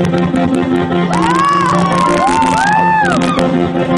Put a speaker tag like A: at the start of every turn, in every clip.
A: 哇哦哦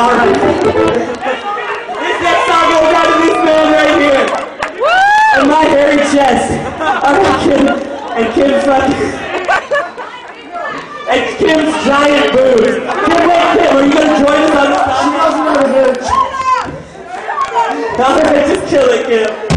A: All right. this next song goes out to this man right here. Woo! And my hairy chest. All right, Kim. And Kim's fucking. and Kim's giant boobs. Kim, wait, Kim, are you gonna join us on this? She doesn't know the All right, just kill it, Kim.